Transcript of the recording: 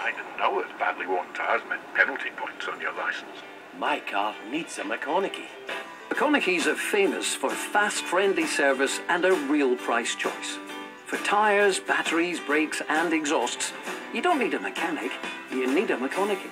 I didn't know that badly worn tyres meant penalty points on your licence. My car needs a McConechy. McConechy's are famous for fast, friendly service and a real price choice. For tyres, batteries, brakes, and exhausts, you don't need a mechanic, you need a McConechy.